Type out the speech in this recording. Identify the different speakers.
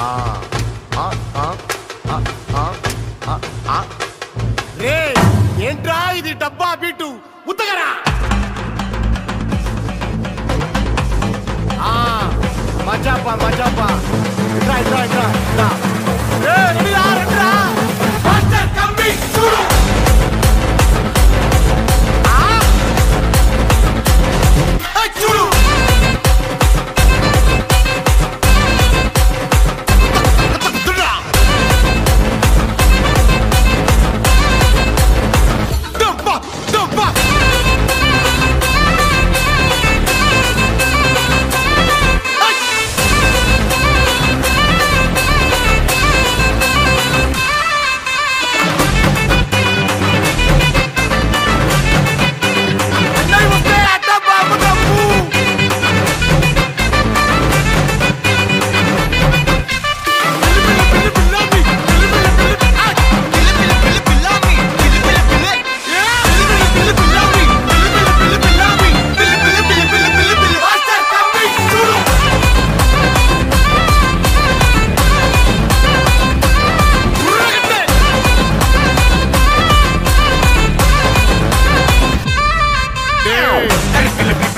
Speaker 1: ఆ, ఆ, ఆ, ఆ, ఆ, ఆ, ఆ. రే ఏంట్రా ఇది డబ్బా బీటు ఉత్తగరా Hey, Philippines.